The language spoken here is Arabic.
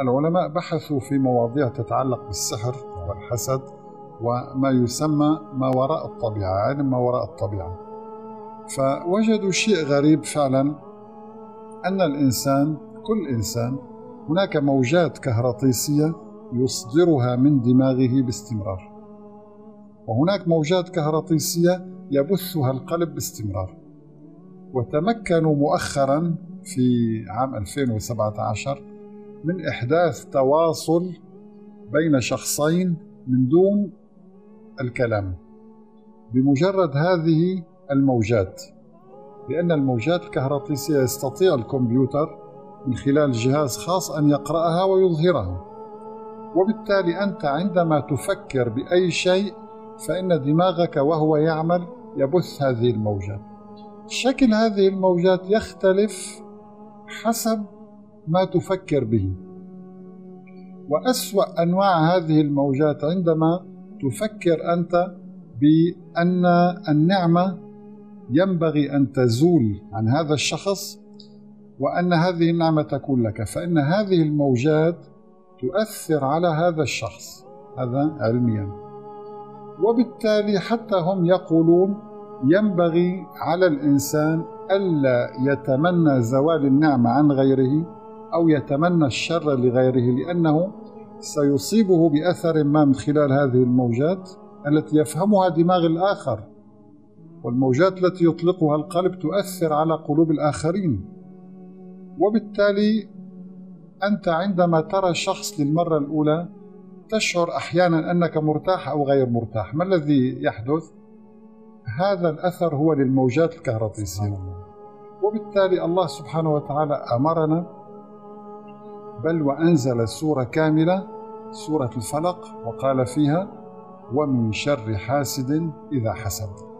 العلماء بحثوا في مواضيع تتعلق بالسحر والحسد وما يسمى ما وراء الطبيعة علم ما وراء الطبيعة. فوجدوا شيء غريب فعلا أن الإنسان كل إنسان هناك موجات كهرطيسية يصدرها من دماغه باستمرار. وهناك موجات كهرطيسية يبثها القلب باستمرار. وتمكنوا مؤخرا في عام 2017 من إحداث تواصل بين شخصين من دون الكلام بمجرد هذه الموجات لأن الموجات الكهربائية يستطيع الكمبيوتر من خلال جهاز خاص أن يقرأها ويظهرها وبالتالي أنت عندما تفكر بأي شيء فإن دماغك وهو يعمل يبث هذه الموجات. شكل هذه الموجات يختلف حسب ما تفكر به. وأسوأ أنواع هذه الموجات عندما تفكر أنت بأن النعمة ينبغي أن تزول عن هذا الشخص وأن هذه النعمة تكون لك فإن هذه الموجات تؤثر على هذا الشخص هذا علميا. وبالتالي حتى هم يقولون ينبغي على الإنسان ألا يتمنى زوال النعمة عن غيره أو يتمنى الشر لغيره لأنه سيصيبه بأثر ما من خلال هذه الموجات التي يفهمها دماغ الآخر. والموجات التي يطلقها القلب تؤثر على قلوب الآخرين. وبالتالي أنت عندما ترى شخص للمرة الأولى تشعر أحيانا أنك مرتاح أو غير مرتاح. ما الذي يحدث؟ هذا الأثر هو للموجات الكهربائية. وبالتالي الله سبحانه وتعالى أمرنا بل وأنزل سورة كاملة سورة الفلق وقال فيها ومن شر حاسد إذا حسد.